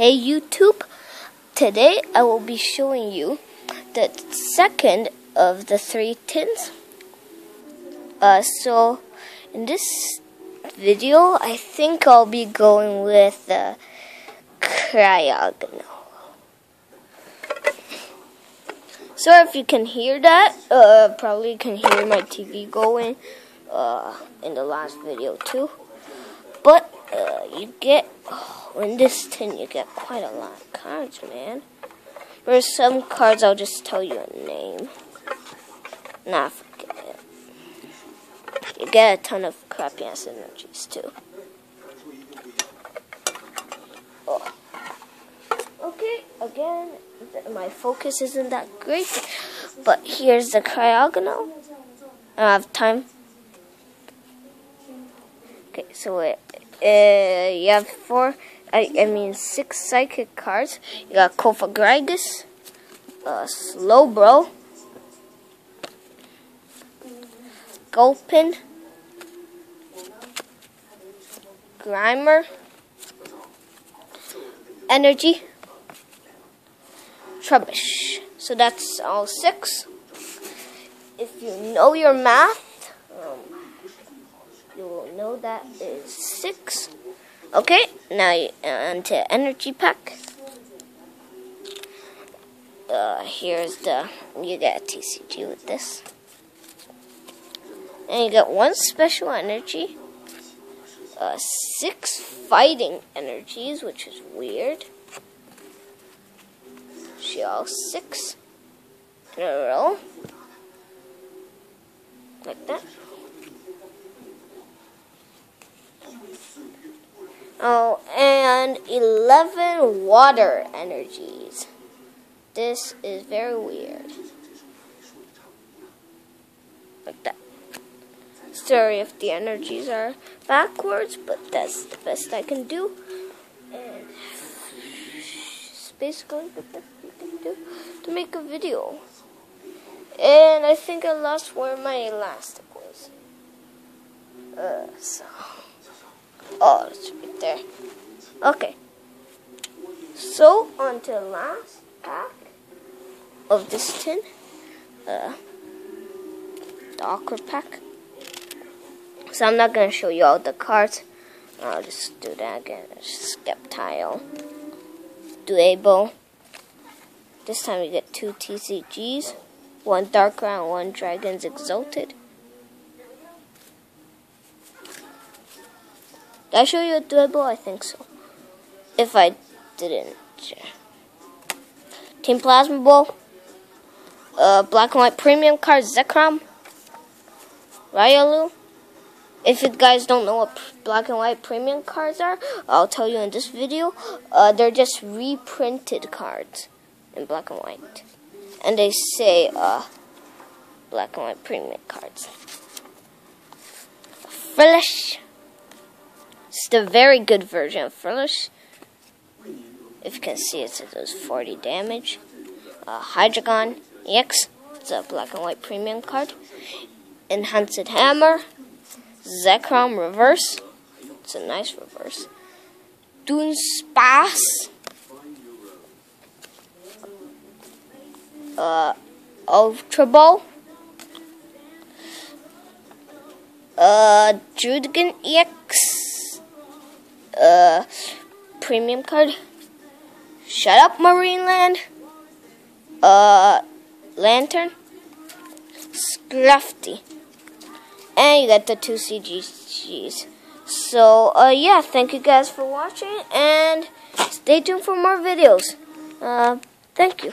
Hey YouTube, today I will be showing you the second of the three tins. Uh, so in this video, I think I'll be going with the cryogonal. So if you can hear that, uh, probably can hear my TV going uh, in the last video too. But uh, you get oh, in this tin you get quite a lot of cards, man. There's some cards I'll just tell you a name. Nah, forget it. You get a ton of crappy ass energies too. Oh. Okay, again, my focus isn't that great, but here's the cryogonal. I have time. Okay, so it, uh, you have four, I, I mean six psychic cards. You got Cofagrigus, uh, Slowbro, Gulpin, Grimer, Energy, Trubbish. So that's all six. If you know your math, you will know that is six. Okay, now on to energy pack. Uh, here's the, you get a TCG with this. And you get one special energy, uh, six fighting energies, which is weird. She all six in a row. Like that. Oh, and 11 water energies. This is very weird. Like that. Sorry if the energies are backwards, but that's the best I can do. And basically the best you can do to make a video. And I think I lost where my elastic was. Uh, so. Oh, it's right there. Okay. So, on to the last pack of this tin. Uh, the awkward pack. So, I'm not going to show you all the cards. I'll just do that again. Sceptile. Duebo. This time you get two TCGs. One Dark Darkrai, one Dragon's Exalted. Did I show you a dribble? I think so. If I didn't. Team Plasma Ball. Uh, black and white premium card, Zekrom. Riolu. If you guys don't know what black and white premium cards are, I'll tell you in this video. Uh, they're just reprinted cards in black and white. And they say uh, black and white premium cards. Flash. The very good version of Furlish. If you can see, it does 40 damage. Uh, Hydreigon EX. It's a black and white premium card. Enhanced Hammer. Zekrom Reverse. It's a nice reverse. Dunsparce. Uh, Ultra Ball. Uh, Druddigon EX uh, premium card. Shut up, Marineland. Uh, Lanturn. Scrafty. And you got the two CGs. So, uh, yeah, thank you guys for watching, and stay tuned for more videos. Uh, thank you.